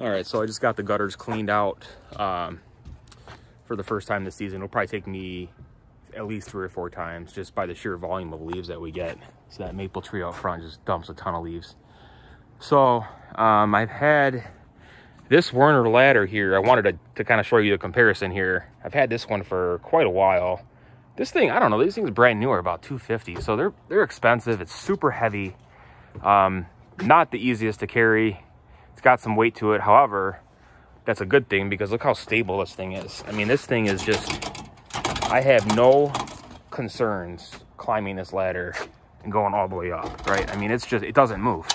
All right, so I just got the gutters cleaned out um, for the first time this season. It'll probably take me at least three or four times just by the sheer volume of leaves that we get. So that maple tree out front just dumps a ton of leaves. So um, I've had this Werner ladder here. I wanted to, to kind of show you the comparison here. I've had this one for quite a while. This thing, I don't know, these things brand new are about 250 So they're, they're expensive. It's super heavy. Um, not the easiest to carry got some weight to it. However, that's a good thing because look how stable this thing is. I mean, this thing is just, I have no concerns climbing this ladder and going all the way up, right? I mean, it's just, it doesn't move.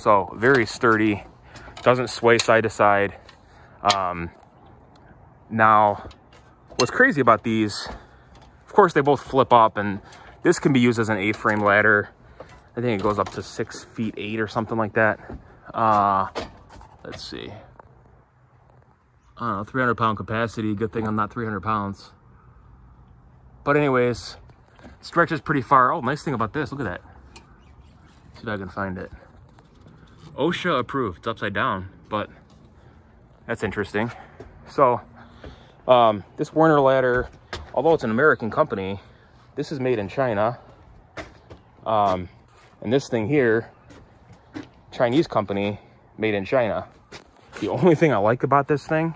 So very sturdy, doesn't sway side to side. Um, now, what's crazy about these, of course, they both flip up and this can be used as an A-frame ladder. I think it goes up to six feet eight or something like that. Uh, let's see. I don't know, 300 pound capacity. Good thing I'm not 300 pounds. But anyways, stretches pretty far. Oh, nice thing about this, look at that. See if I can find it. OSHA approved, it's upside down, but that's interesting. So, um, this Werner ladder, although it's an American company, this is made in China. Um, and this thing here Chinese company made in China. The only thing I like about this thing,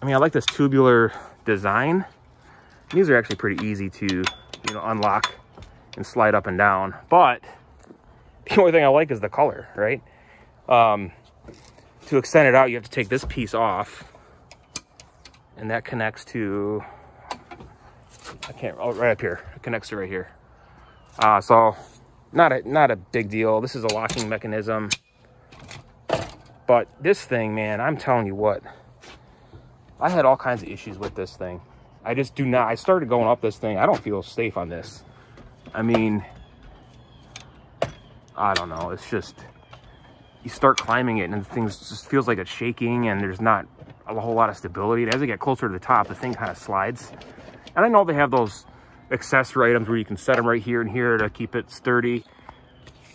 I mean, I like this tubular design. These are actually pretty easy to, you know, unlock and slide up and down. But the only thing I like is the color, right? Um, to extend it out, you have to take this piece off. And that connects to, I can't, oh, right up here. It connects to right here. Uh, so not a not a big deal. This is a locking mechanism. But this thing man i'm telling you what. I had all kinds of issues with this thing. I just do not i started going up this thing. I don't feel safe on this. I mean i don't know. It's just you start climbing it and things just feels like it's shaking and there's not a whole lot of stability. And as I get closer to the top the thing kind of slides. And i know they have those accessory items where you can set them right here and here to keep it sturdy,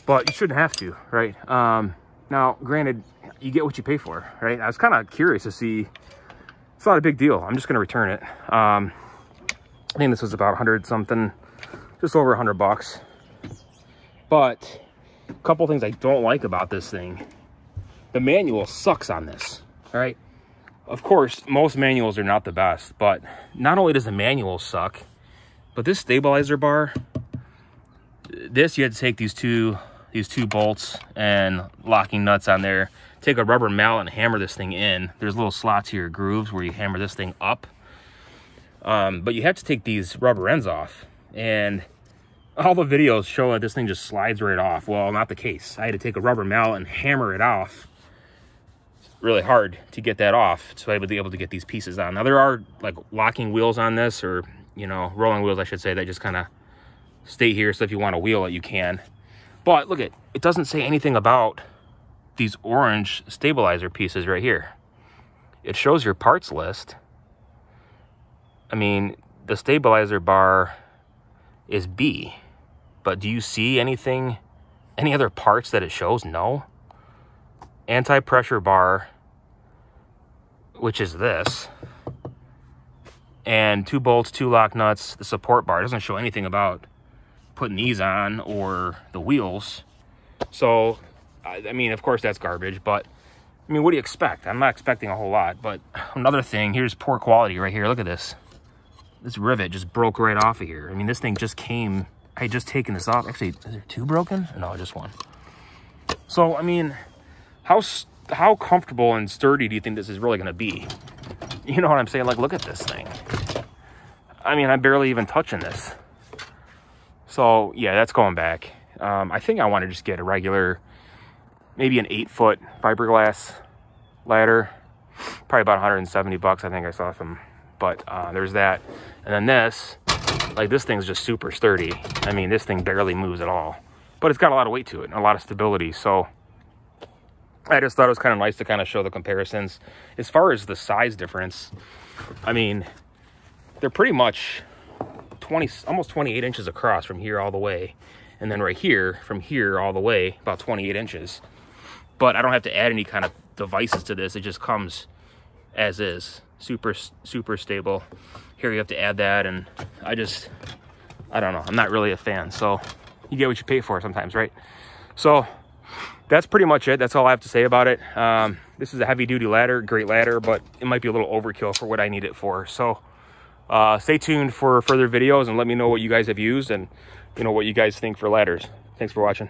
but you shouldn't have to, right? Um, now, granted, you get what you pay for, right? I was kind of curious to see, it's not a big deal. I'm just going to return it. Um, I think this was about 100 something, just over 100 bucks. But a couple things I don't like about this thing. The manual sucks on this, all right? Of course, most manuals are not the best, but not only does the manual suck, but this stabilizer bar, this you had to take these two these two bolts and locking nuts on there. Take a rubber mallet and hammer this thing in. There's little slots here, grooves, where you hammer this thing up. Um, but you have to take these rubber ends off. And all the videos show that this thing just slides right off. Well, not the case. I had to take a rubber mallet and hammer it off really hard to get that off so I would be able to get these pieces on. Now there are like locking wheels on this or you know, rolling wheels, I should say, that just kind of stay here. So if you want to wheel it, you can. But look at, it doesn't say anything about these orange stabilizer pieces right here. It shows your parts list. I mean, the stabilizer bar is B, but do you see anything, any other parts that it shows? No. Anti-pressure bar, which is this and two bolts, two lock nuts, the support bar. It doesn't show anything about putting these on or the wheels. So, I mean, of course that's garbage, but I mean, what do you expect? I'm not expecting a whole lot, but another thing, here's poor quality right here. Look at this. This rivet just broke right off of here. I mean, this thing just came, I had just taken this off. Actually, is there two broken? No, just one. So, I mean, how, how comfortable and sturdy do you think this is really going to be? You know what I'm saying? Like, look at this thing. I mean, I'm barely even touching this. So, yeah, that's going back. Um, I think I want to just get a regular, maybe an eight foot fiberglass ladder. Probably about 170 bucks. I think I saw some. But uh, there's that. And then this, like this thing's just super sturdy. I mean, this thing barely moves at all. But it's got a lot of weight to it and a lot of stability. So I just thought it was kind of nice to kind of show the comparisons. As far as the size difference, I mean, they're pretty much 20, almost 28 inches across from here all the way. And then right here, from here all the way, about 28 inches. but I don't have to add any kind of devices to this. It just comes as is, super, super stable. Here you have to add that. And I just, I don't know. I'm not really a fan. So you get what you pay for sometimes, right? So that's pretty much it. That's all I have to say about it. Um, this is a heavy duty ladder, great ladder, but it might be a little overkill for what I need it for. So uh, stay tuned for further videos and let me know what you guys have used and you know what you guys think for ladders. Thanks for watching.